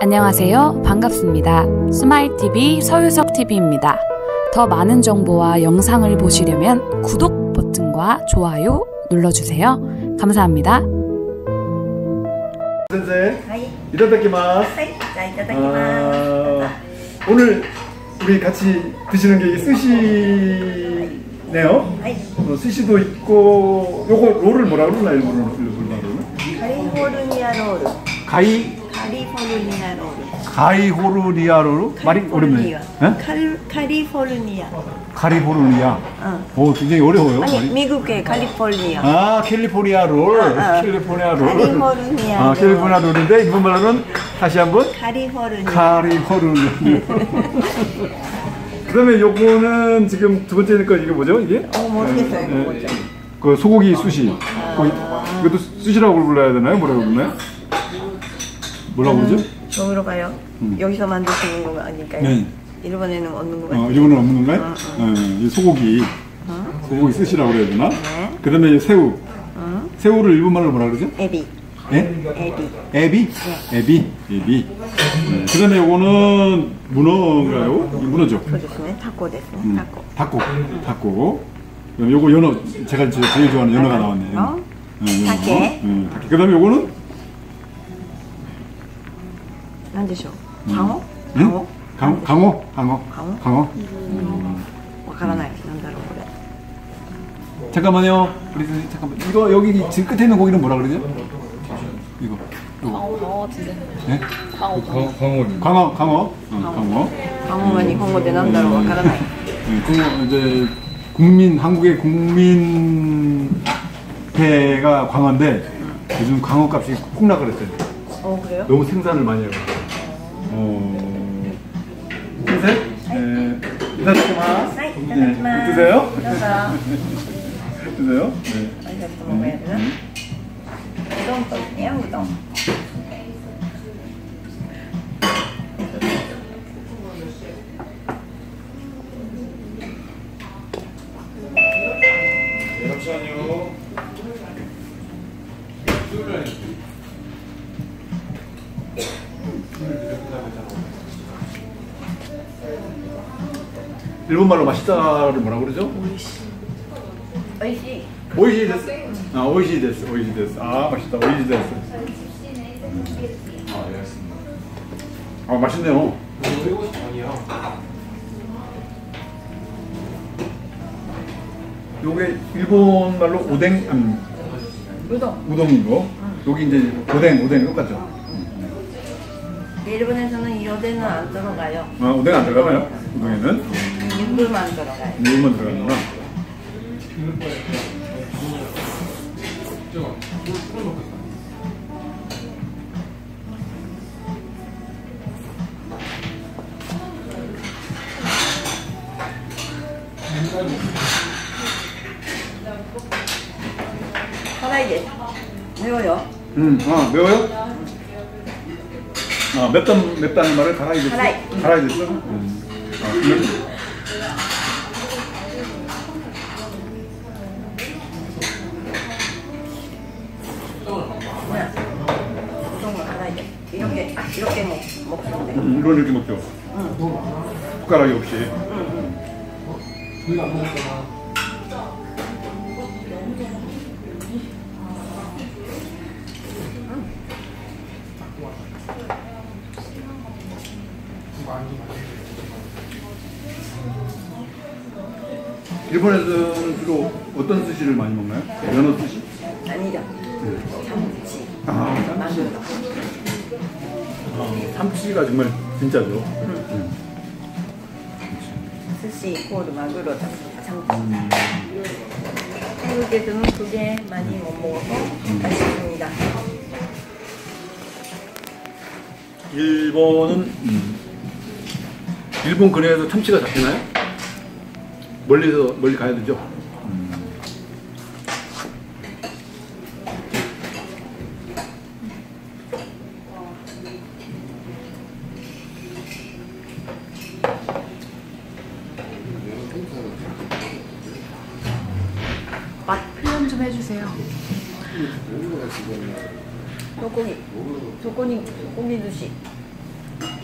안녕하세요. 반갑습니다. 스마일TV 서유석 TV입니다. 더 많은 정보와 영상을 보시려면 구독 버튼과 좋아요 눌러주세요. 감사합니다. 先生はい、いただきますはい、じゃあいただき 아, ます。 오늘 우리 같이 드시는 게 이 스시네요. はい、 어, 스시도 있고 요거 롤을 뭐라 그러나 일본어로 일본어로는 カリフォルニアロール。 가이 카리포르니아로. 카이호르니아로? 말이 어렵네. 네? 카리포르니아. 카리포르니아. 어. 오, 굉장히 어려워요. 아니, 말이. 미국의 칼리포니아. 아, 캘리포니아 롤. 어, 어. 아, 아. 캘리포니아 롤. 카리포르니아. 아, 캘리포니아 롤인데 이번 말로는 다시 한번 카리포르니아. 카리포르니아. 그다음에 요거는 지금 두 번째니까 이게 뭐죠? 이게? 어, 모르겠어요. 네, 네. 그 소고기 스시. 아. 그, 이것도 스시라고 불러야 되나요? 뭐라고 불러요? 뭐라고 그러죠? 음, 여기로 가요. 음. 여기서 만들 수 있는 거 아닐까요? 네. 일본에는 없는 거 아, 같아요. 어, 일본은 없는 건가요? 어, 어. 이 소고기. 소고기 스시라고 그래야 되나? 네. 그 다음에 새우. 새우를 일본말로 뭐라 그러죠? えび. 예? えび. えび? えび. えび. 네. 네 그 다음에 요거는 문어인가요? 이 문어죠? 그렇네. たこ 됐어. 음. たこ. たこ. 타코. 요거 연어, 제가 제일 좋아하는 연어가 나왔네요. 어? 네, 연어. 네. 그 다음에 요거는 なんでしょう。カゴ？カ 응? ゴ？ 강, 강어? 강어? 강어? 강어? わからない。なんだろうこれ。 잠깐만요. 우리 선생님 잠깐만. 이거 여기 지금 끝에 있는 고기는 뭐라 그러죠? 이거. 이거. 네? 광어. 강어, 강어. 어, 강어. カゴが日本語でなんだろうわからない。 네, 그 이제 국민 한국의 국민 배가 광어인데 요즘 광어 값이 폭락을 했어요. お、これよ。 너무 생산을 많이 해요. 先生、はいえー、い。ただきます。はい、いただきます。ぞ。どうぞ。うどんとね、うどん。 일본말로 맛있다를 뭐라 그러죠? 오이시. 오이시. 됐어. 아, 오이시 됐어. 오이시 됐어. 아, 맛있다. 오이시 됐어. 아, 예, 아 맛있네요. 요게 일본말로 오뎅, 음, 우동. 우동이고, 여기 이제 오뎅, 오뎅 똑같죠? 네, 일본에서는 이 오뎅은 안 들어가요. 아, 오뎅 안 들어가요? 네. 우동에는? 물만 들어가요. 물만 들어가는구나. 사라이게 매워요. 음, 아 매워요? 아 맵단 맵다는 말을 가라이 됐어. 가라이 됐어. 음. 아, 이렇게 먹 돼. 음, 이건 이렇게 먹죠? 숟가락이 없이. 일본에서는 주로 어떤 스시를 많이 먹나요? 연어 스시? 아니죠. 참치. 아, 만두. 아, 참치가 정말 진짜죠. 스시 이코르 마그로 참- 참치. 한국에서는 그게 많이 못 먹어서 맛있습니다. 일본은 음, 일본 근해에서 참치가 잡히나요? 멀리서 멀리 가야 되죠.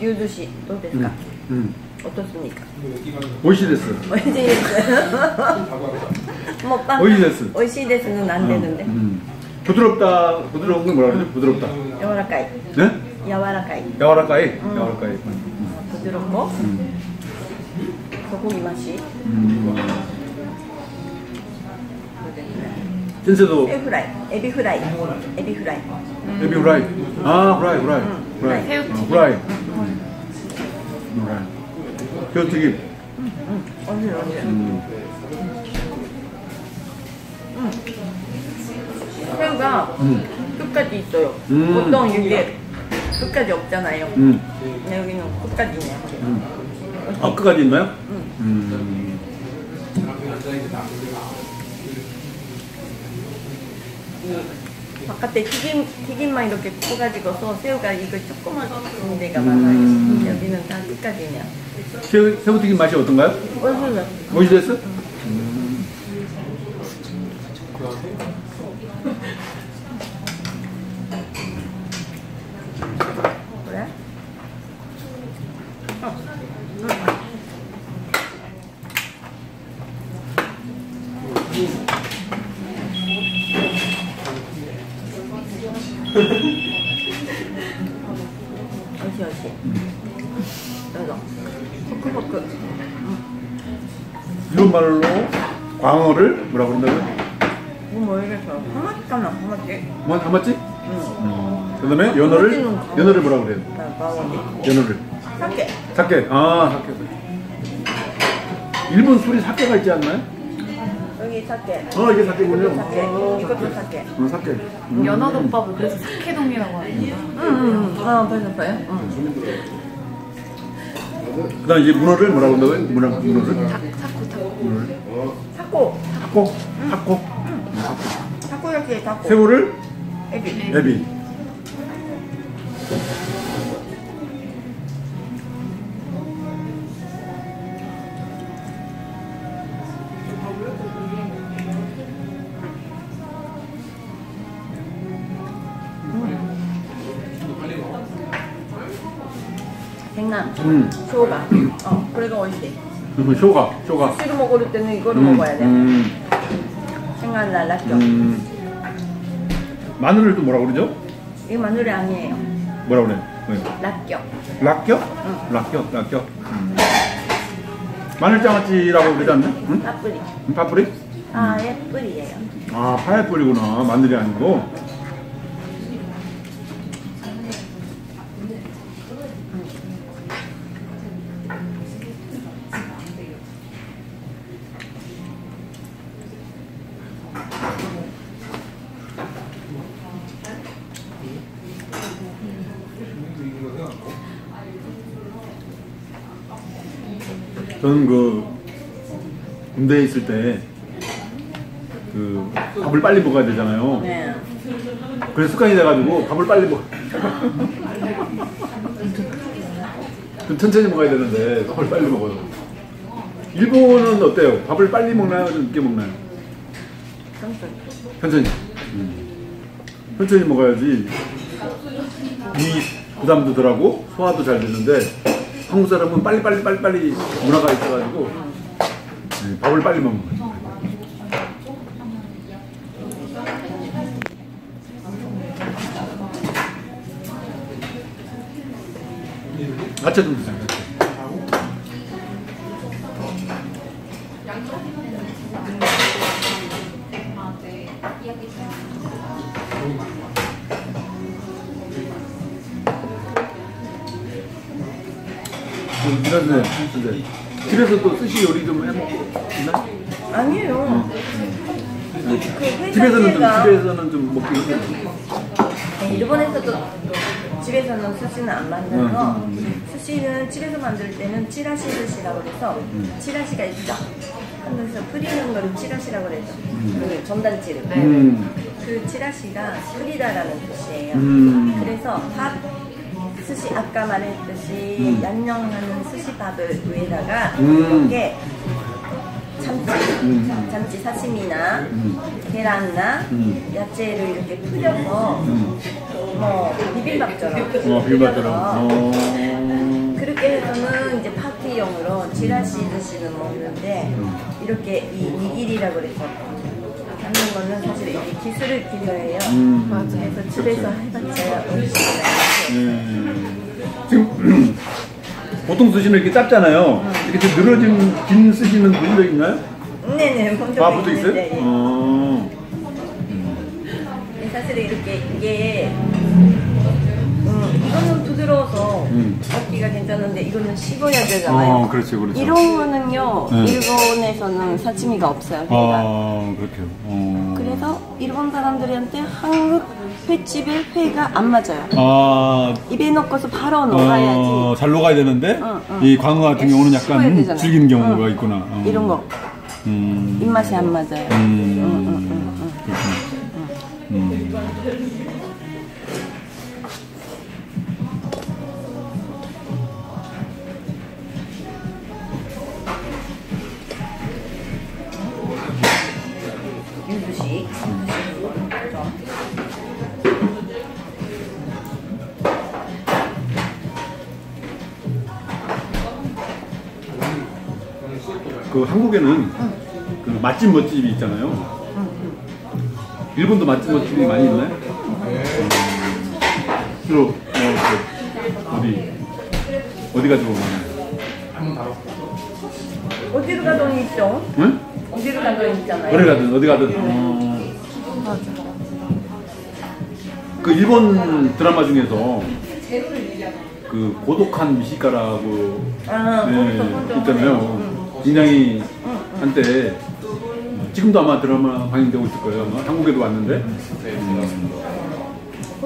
유두시, どうですか 음. 어떻습니까? 오이시데스. 美味しいです。もうパン。美味しいです美味しいですのなんでるんで。 음. 부드럽다. 부드러운 건 뭐라 그러죠? 부드럽다. 柔らかい。 네? 柔らかい。 야와라까이. 음. 야와라까이. 음. ぶどろこ。 음. そこいまし。 음. そうですね。 신세도 エビフライ。エビフライ。エビフライ。 에비 후라이. 아, 후라이, 후라이. 음. 후라이. 새우튀김. 어, 후라이. 노란. 뼈튀김. 응, 언니, 언니. 새우가 끝까지 있어요. 음. 보통 이게 끝까지 없잖아요. 음. 근데 여기는 끝까지 있네요. 음. 아, 끝까지 있나요? 음. 음. 음. 바깥에 튀김 튀김만 이렇게 퍼가지고서 새우가 이거 조그만 데가 음. 많아요. 여기는 다 끝까지냐. 새우, 새우튀김 맛이 어떤가요? 어서요. 오이시데 포크포크. 이런 말로 광어를 뭐라 그런다고요? 이거 뭐 이래서 하마치까나 하마치. 뭐, 담았지? 응. 그 다음에 연어를, 광어. 연어를 뭐라 그래요? 연어를. 사케. 사케. 아, 사케. 일본 술이 사케가 있지 않나요? 여기 사케. 어, 이게 사케군요. 이것도 사케. 어, 이것도 사케. 어, 사케. 음. 연어덮밥을 그래서 사케동이라고. 응응. 아 벌써요? 응. 그 다음에 이제 문어를 뭐라 그런다고요? 문어, 문어를? 타, 타코 타코. 문어를. 타코. 타코? 타코? 타코야끼 타코. 새우를 애기. 애비. 생강. 음. しょうが. 어, 그래도 おいしい. 그리고 しょうが, しょうが. 술을 먹을 때는 이거를 음, 먹어야 돼. 음, 락교. 음. 마늘을 또 뭐라 그러죠? 이거 마늘이 아니에요. 뭐라 그래? 네. 락교. 락교? 락교, 락교. 음. 마늘장아찌라고 그러지 않나? 응? 파뿌리. 음, 파뿌리? 아, 예, 뿌리예요. 아, 파야 뿌리구나. 마늘이 아니고. 저는 그 군대에 있을 때 그 밥을 빨리 먹어야 되잖아요. 네. 그래서 습관이 돼가지고 밥을 빨리 먹. 좀 천천히 먹어야 되는데 밥을 빨리 먹어요. 일본은 어때요? 밥을 빨리 먹나요? 좀 늦게 먹나요? 천천히. 천천히. 음. 천천히 먹어야지 이 부담도 덜하고 소화도 잘 되는데 한국 사람은 빨리 빨리 빨리 빨리 문화가 있어가지고 네, 밥을 빨리 먹는 거예요. 야채 좀 드세요. 야채. 그, 이런데, 근데 집에서 또 스시 요리 좀 해먹고 있나? 아니에요. 그 집에서는 좀 집에서는 좀 먹기 힘들어. 네, 일본에서도 집에서는 스시는 안 만들어서 음, 음, 스시는 집에서 만들 때는 치라시 스시라고 해서 음. 치라시가 있죠. 한국에서 뿌리는 거를 치라시라고 그래죠. 그 전단지를. 음, 그 치라시가 뿌리다라는 뜻이에요. 음. 그래서 밥 스시 아까 말했듯이 음. 양념하는 스시밥을 위에다가 음. 이렇게 참치, 음. 참치 사시미나 음. 계란나 음. 야채를 이렇게 뿌려서 음. 뭐 비빔밥처럼. 어, 비빔밥처럼. 어. 그렇게 해서는 이제 파티용으로 지라시 드시는 먹는데 이렇게 이 니길이라고 그래서 하는 거는 사실 이게 기술을 필요해요. 음. 그래서 집에서 해봤자. 예. 지금 보통 스시는 이렇게 짧잖아요. 이렇게 좀 늘어진 긴 보신 적 있나요? 네네, 본 적도 바보도 있어요? 있는데. 예. 어. 예, 사실 이렇게 이게 음, 부드러워서 음. 먹기가 괜찮은데 이거는 식어야 되잖아요. 어, 그렇죠, 그렇죠. 이런 거는요 네. 일본에서는 사치미가 없어요. 아, 그렇게요. 어. 그래서 일본 사람들한테 한국 횟집의 회가 안 맞아요. 아, 입에 넣고서 바로 녹아야지. 어, 잘 녹아야 되는데 응, 응. 이 광어 같은 경우는 약간. 질긴 경우가 응. 있구나. 어. 이런 거 음. 입맛이 안 맞아요. 음. 그 한국에는 그 맛집 멋집이 있잖아요. 일본도 맛집 멋집이 많이 있나요? 음. 주로 어, 그 어디 어디가 주로 많아요? 어디로 가든 있죠? 응? 어디로 가든 있잖아요. 어디 가든 어디 가든. 어. 그 일본 드라마 중에서 그 고독한 미식가라고 아, 네. 있잖아요. 굉장히 한때 지금도 아마 드라마 방영되고 있을 거예요. 아마 한국에도 왔는데 음,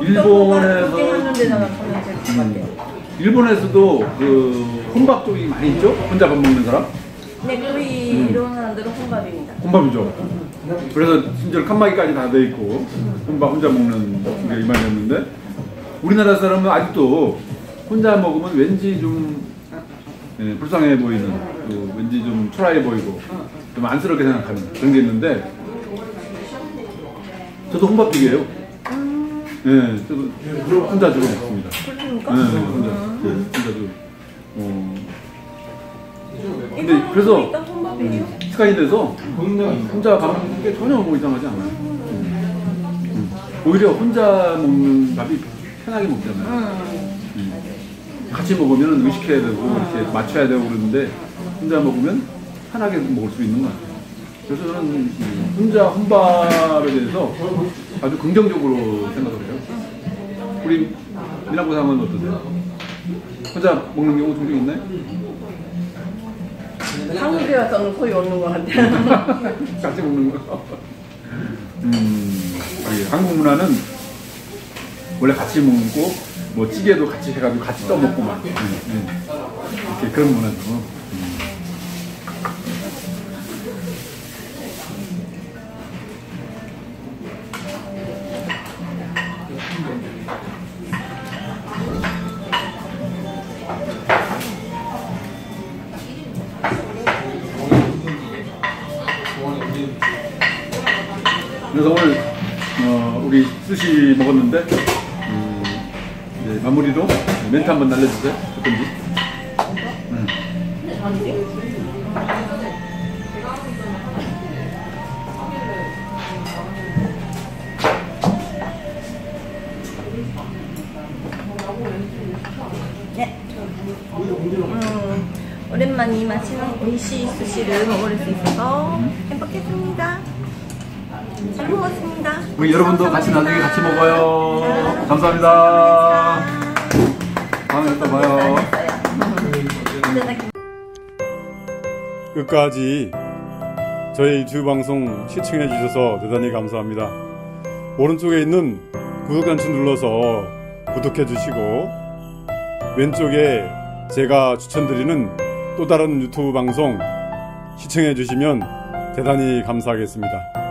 일본에서 음. 일본에서도 그 혼밥 쪽이 많이 있죠. 혼자 밥 먹는 사람 네, 거의 음. 이런 사람들은 혼밥입니다. 혼밥이죠. 그래서 심지어 칸막이까지 다 돼 있고 혼밥 혼자 먹는 게 이만했는데 우리나라 사람은 아직도 혼자 먹으면 왠지 좀 예, 불쌍해 보이는 그 왠지 좀 초라해 보이고 좀 안쓰럽게 생각하는 그런 게 있는데 저도 혼밥식이에요. 예, 저도 혼자 주로 먹습니다. 네, 혼자, 네, 혼자 주로. 어, 근데 그래서 혼밥이에요. 스카이에서 혼자 밥 먹는 게 전혀 뭐 이상하지 않아요. 음. 오히려 혼자 먹는 밥이 편하게 먹잖아요. 음. 음. 같이 먹으면 의식해야 되고 이렇게 맞춰야 되고 그러는데 혼자 먹으면 편하게 먹을 수 있는 것 같아요. 그래서 저는 음, 혼자 혼밥에 대해서 아주 긍정적으로 생각을 해요. 우리 미남고 상은 어떠세요? 혼자 먹는 경우 종종 있나요? 한국에 와서는 거의 없는 것 같아요. 같이 먹는 거. 음, 예, 한국 문화는 원래 같이 먹고 뭐 찌개도 같이 해가지고 같이 떠먹고 막 음, 음. 이렇게 그런 문화죠. 먹었는데 음, 이제 마무리로 멘트 한번 날려주세요. 어떤지. 음. 네. 음, 오랜만에 이 맛있는 오이시 스시를 먹을 수 있어서 행복했습니다. 잘 먹었습니다. 우리 여러분도 같이 나중에 같이 먹어요. 네. 감사합니다. 다음에 또 봐요. 끝까지 저희 유튜브 방송 시청해 주셔서 대단히 감사합니다. 오른쪽에 있는 구독 단추 눌러서 구독해 주시고 왼쪽에 제가 추천드리는 또 다른 유튜브 방송 시청해 주시면 대단히 감사하겠습니다.